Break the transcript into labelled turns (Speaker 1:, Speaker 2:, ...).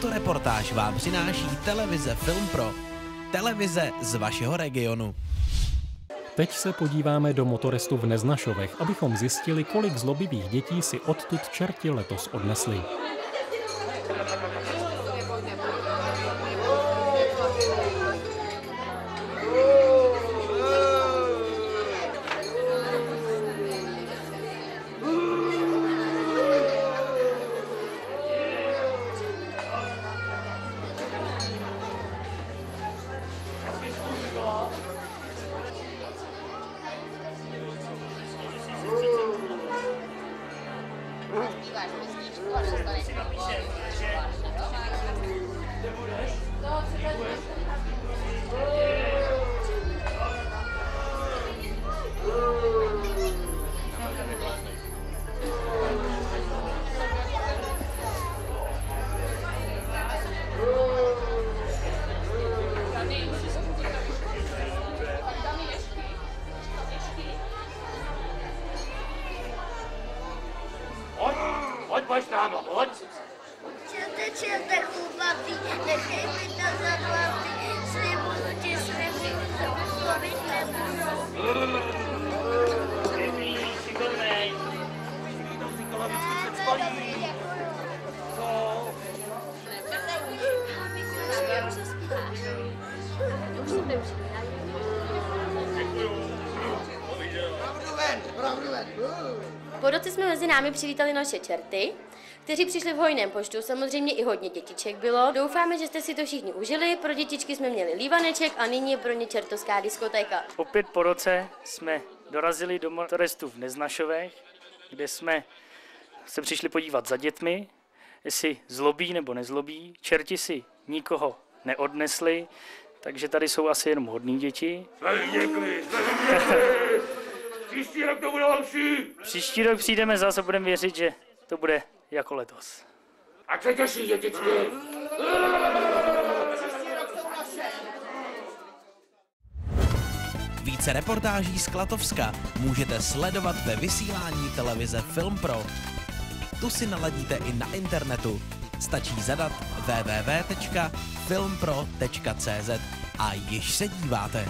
Speaker 1: Tuto reportáž vám přináší televize Film Pro. Televize z vašeho regionu.
Speaker 2: Teď se podíváme do motorestu v Neznašovech, abychom zjistili, kolik zlobivých dětí si odtud čerti letos odnesli.
Speaker 3: Miłe, miłe, pojď, tam, pojď.
Speaker 4: Čerte, čerte, chlupatý, nechej mi to za hlavy, slibuju ti, slibuju, slovit nebudu.
Speaker 3: Dobrý, šikovnej. To si kolovičky předspalí. Co?
Speaker 5: Po roce jsme mezi námi přivítali naše čerty, kteří přišli v hojném počtu, samozřejmě i hodně dětiček bylo. Doufáme, že jste si to všichni užili, pro dětičky jsme měli lívaneček a nyní je pro ně čertovská diskotéka.
Speaker 6: Opět po roce jsme dorazili do motorestu v Neznašovech, kde jsme se přišli podívat za dětmi, jestli zlobí nebo nezlobí. Čerti si nikoho neodnesli, takže tady jsou asi jenom hodní děti.
Speaker 3: Jsme vyděkli, jsme vyděkli. Příští rok to bude lepší.
Speaker 6: Příští rok přijdeme zase a budeme věřit, že to bude jako letos.
Speaker 3: A se těší, dětičky.
Speaker 1: Více reportáží z Klatovska můžete sledovat ve vysílání televize Film Pro. Tu si naladíte i na internetu. Stačí zadat www.filmpro.cz a již se díváte.